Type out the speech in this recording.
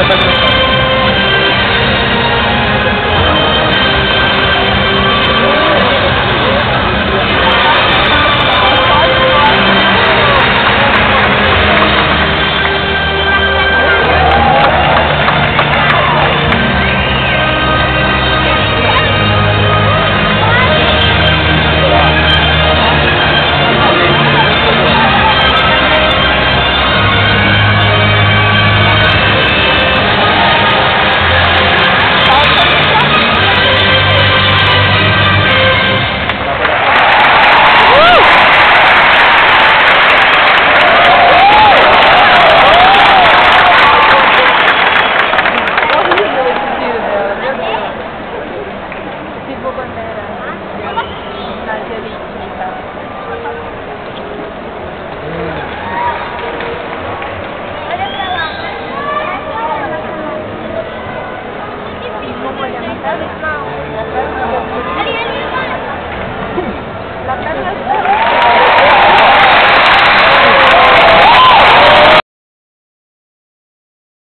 Gracias. Love is mom. Love is mom.